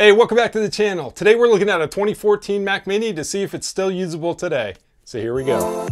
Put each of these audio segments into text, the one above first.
Hey, welcome back to the channel. Today we're looking at a 2014 Mac Mini to see if it's still usable today. So here we go.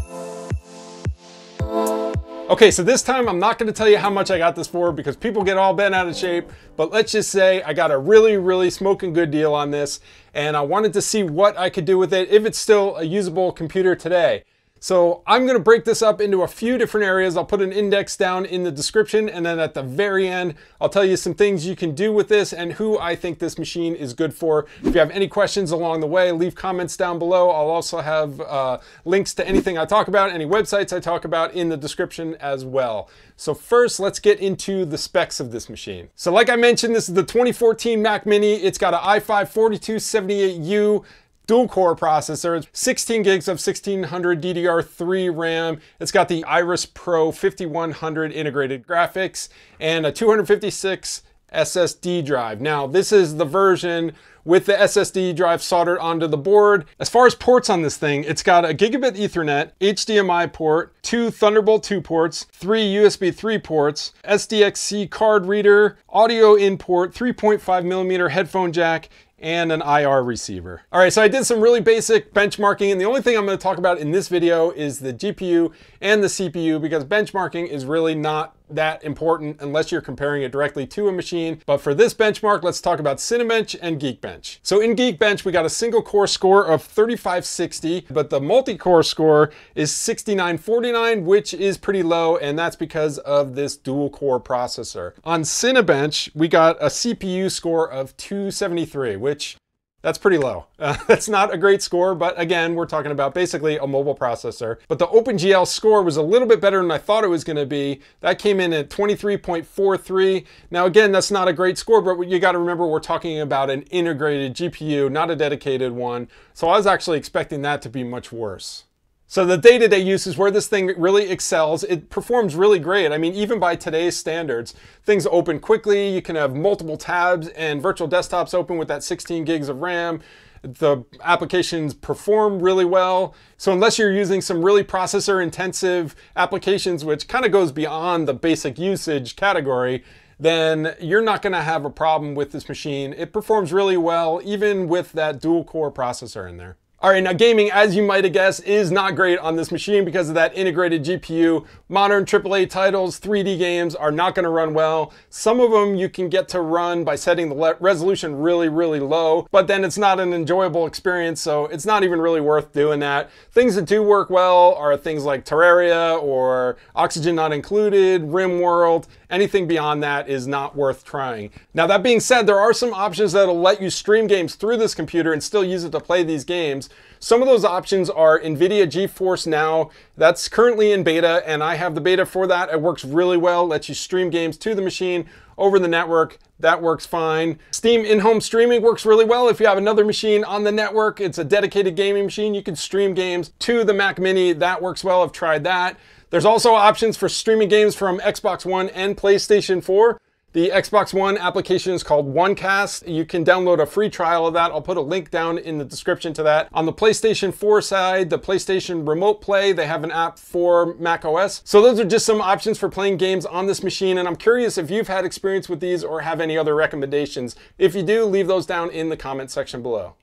Okay, so this time I'm not gonna tell you how much I got this for because people get all bent out of shape, but let's just say I got a really, really smoking good deal on this and I wanted to see what I could do with it if it's still a usable computer today. So I'm gonna break this up into a few different areas. I'll put an index down in the description and then at the very end, I'll tell you some things you can do with this and who I think this machine is good for. If you have any questions along the way, leave comments down below. I'll also have uh, links to anything I talk about, any websites I talk about in the description as well. So first, let's get into the specs of this machine. So like I mentioned, this is the 2014 Mac Mini. It's got an i5 4278U dual core processor, 16 gigs of 1600 DDR3 RAM. It's got the Iris Pro 5100 integrated graphics and a 256 SSD drive. Now, this is the version with the SSD drive soldered onto the board. As far as ports on this thing, it's got a gigabit ethernet, HDMI port, two Thunderbolt 2 ports, three USB 3 ports, SDXC card reader, audio input, 3.5 millimeter headphone jack, and an IR receiver. All right, so I did some really basic benchmarking and the only thing I'm gonna talk about in this video is the GPU and the CPU because benchmarking is really not that important unless you're comparing it directly to a machine. But for this benchmark, let's talk about Cinebench and Geekbench. So in Geekbench, we got a single core score of 3560, but the multi-core score is 6949, which is pretty low, and that's because of this dual core processor. On Cinebench, we got a CPU score of 273, which that's pretty low. Uh, that's not a great score, but again, we're talking about basically a mobile processor. But the OpenGL score was a little bit better than I thought it was gonna be. That came in at 23.43. Now again, that's not a great score, but you gotta remember we're talking about an integrated GPU, not a dedicated one. So I was actually expecting that to be much worse. So the day-to-day use is where this thing really excels. It performs really great. I mean, even by today's standards, things open quickly. You can have multiple tabs and virtual desktops open with that 16 gigs of RAM. The applications perform really well. So unless you're using some really processor intensive applications, which kind of goes beyond the basic usage category, then you're not gonna have a problem with this machine. It performs really well, even with that dual core processor in there. All right, now gaming, as you might have guessed, is not great on this machine because of that integrated GPU. Modern AAA titles, 3D games are not gonna run well. Some of them you can get to run by setting the resolution really, really low, but then it's not an enjoyable experience, so it's not even really worth doing that. Things that do work well are things like Terraria or Oxygen Not Included, RimWorld. Anything beyond that is not worth trying. Now, that being said, there are some options that'll let you stream games through this computer and still use it to play these games. Some of those options are NVIDIA GeForce Now. That's currently in beta, and I have the beta for that. It works really well, lets you stream games to the machine over the network. That works fine. Steam in-home streaming works really well. If you have another machine on the network, it's a dedicated gaming machine, you can stream games to the Mac Mini. That works well, I've tried that. There's also options for streaming games from Xbox One and PlayStation 4. The Xbox One application is called OneCast. You can download a free trial of that. I'll put a link down in the description to that. On the PlayStation 4 side, the PlayStation Remote Play, they have an app for Mac OS. So those are just some options for playing games on this machine. And I'm curious if you've had experience with these or have any other recommendations. If you do, leave those down in the comment section below.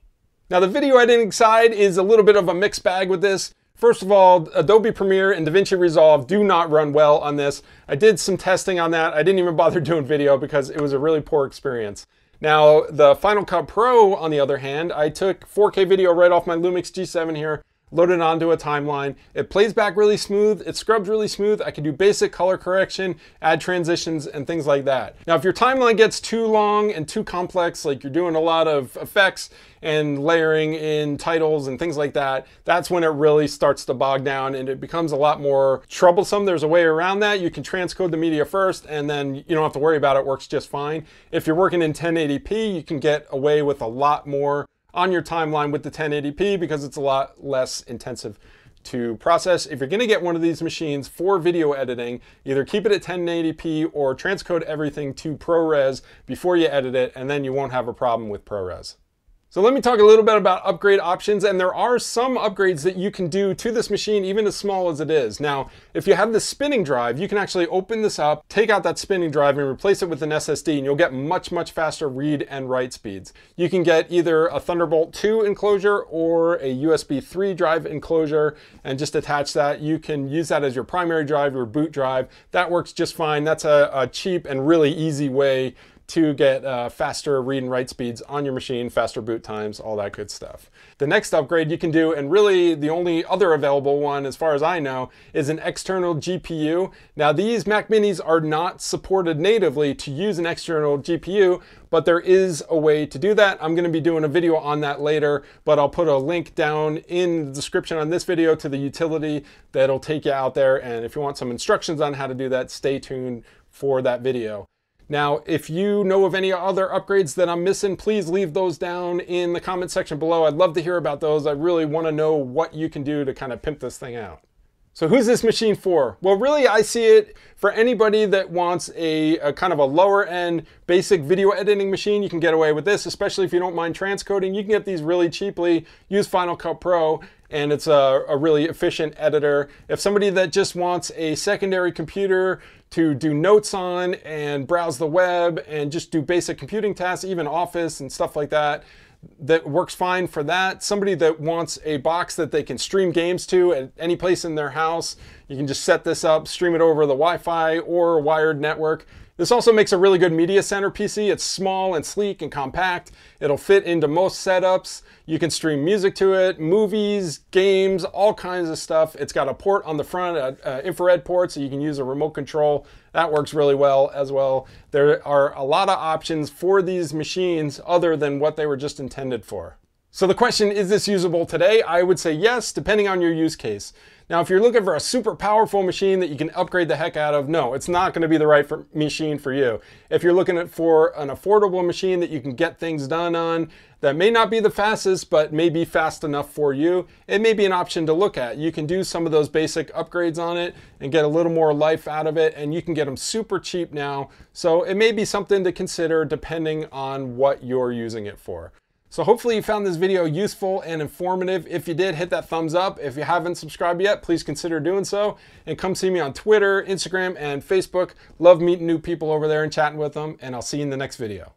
Now the video editing side is a little bit of a mixed bag with this. First of all, Adobe Premiere and DaVinci Resolve do not run well on this. I did some testing on that. I didn't even bother doing video because it was a really poor experience. Now, the Final Cut Pro, on the other hand, I took 4K video right off my Lumix G7 here, load it onto a timeline. It plays back really smooth, it scrubs really smooth. I can do basic color correction, add transitions, and things like that. Now, if your timeline gets too long and too complex, like you're doing a lot of effects and layering in titles and things like that, that's when it really starts to bog down and it becomes a lot more troublesome. There's a way around that. You can transcode the media first and then you don't have to worry about it, it works just fine. If you're working in 1080p, you can get away with a lot more on your timeline with the 1080p because it's a lot less intensive to process. If you're gonna get one of these machines for video editing, either keep it at 1080p or transcode everything to ProRes before you edit it, and then you won't have a problem with ProRes. So let me talk a little bit about upgrade options and there are some upgrades that you can do to this machine even as small as it is. Now if you have the spinning drive you can actually open this up, take out that spinning drive and replace it with an SSD and you'll get much much faster read and write speeds. You can get either a Thunderbolt 2 enclosure or a USB 3 drive enclosure and just attach that. You can use that as your primary drive, your boot drive. That works just fine. That's a, a cheap and really easy way to get uh, faster read and write speeds on your machine, faster boot times, all that good stuff. The next upgrade you can do, and really the only other available one as far as I know, is an external GPU. Now these Mac Minis are not supported natively to use an external GPU, but there is a way to do that. I'm gonna be doing a video on that later, but I'll put a link down in the description on this video to the utility that'll take you out there. And if you want some instructions on how to do that, stay tuned for that video. Now, if you know of any other upgrades that I'm missing, please leave those down in the comment section below. I'd love to hear about those. I really want to know what you can do to kind of pimp this thing out. So who's this machine for? Well, really, I see it for anybody that wants a, a, kind of a lower end basic video editing machine. You can get away with this, especially if you don't mind transcoding. You can get these really cheaply. Use Final Cut Pro and it's a, a really efficient editor. If somebody that just wants a secondary computer to do notes on and browse the web and just do basic computing tasks, even Office and stuff like that, that works fine for that. Somebody that wants a box that they can stream games to at any place in their house, you can just set this up, stream it over the Wi-Fi or wired network. This also makes a really good media center PC. It's small and sleek and compact. It'll fit into most setups. You can stream music to it, movies, games, all kinds of stuff. It's got a port on the front, an infrared port, so you can use a remote control. That works really well as well. There are a lot of options for these machines other than what they were just intended for. So the question, is this usable today? I would say yes, depending on your use case. Now, if you're looking for a super powerful machine that you can upgrade the heck out of, no, it's not gonna be the right for, machine for you. If you're looking for an affordable machine that you can get things done on, that may not be the fastest, but may be fast enough for you, it may be an option to look at. You can do some of those basic upgrades on it and get a little more life out of it, and you can get them super cheap now. So it may be something to consider depending on what you're using it for. So hopefully you found this video useful and informative. If you did, hit that thumbs up. If you haven't subscribed yet, please consider doing so. And come see me on Twitter, Instagram, and Facebook. Love meeting new people over there and chatting with them. And I'll see you in the next video.